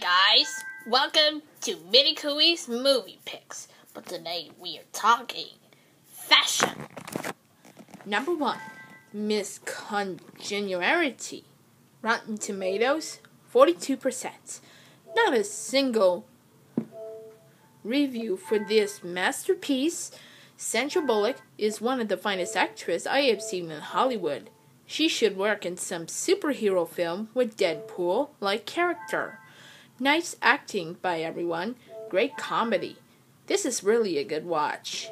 guys, welcome to Minikui's Movie Picks. But today we are talking fashion. Number one, Miss Congeniality. Rotten Tomatoes, 42%. Not a single review for this masterpiece. Sandra Bullock is one of the finest actresses I have seen in Hollywood. She should work in some superhero film with Deadpool like character. Nice acting by everyone. Great comedy. This is really a good watch.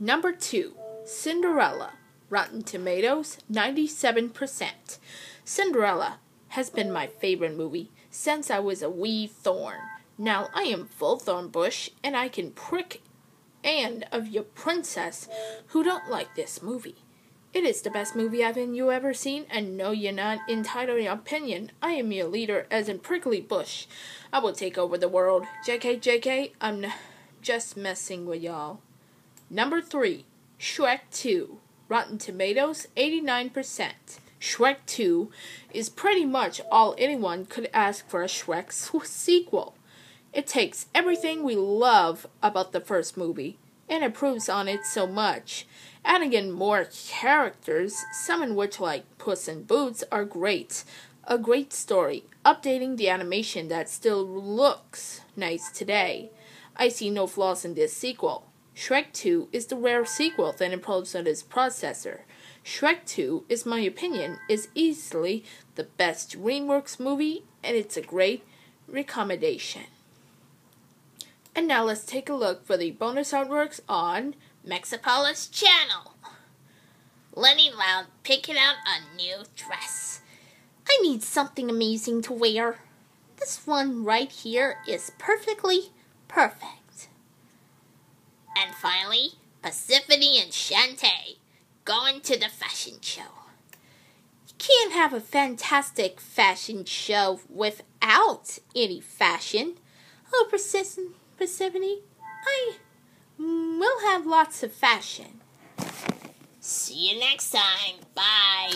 Number 2. Cinderella. Rotten Tomatoes 97%. Cinderella has been my favorite movie since I was a wee thorn. Now I am full thorn bush and I can prick and of your princess who don't like this movie. It is the best movie I've you ever seen, and no, you're not entitled to opinion. I am your leader, as in Prickly Bush. I will take over the world. JK, JK, I'm just messing with y'all. Number three, Shrek 2. Rotten Tomatoes, 89%. Shrek 2 is pretty much all anyone could ask for a Shrek sequel. It takes everything we love about the first movie and improves on it so much adding in more characters, some in which, like Puss in Boots, are great. A great story, updating the animation that still looks nice today. I see no flaws in this sequel. Shrek 2 is the rare sequel that improves on its processor. Shrek 2, is my opinion, is easily the best DreamWorks movie, and it's a great recommendation. And now let's take a look for the bonus artworks on Mixopolis channel. Leni Loud picking out a new dress. I need something amazing to wear. This one right here is perfectly perfect. And finally, Persephone and Shantae going to the fashion show. You can't have a fantastic fashion show without any fashion. Oh, Persephone, Persephone, I We'll have lots of fashion. See you next time. Bye.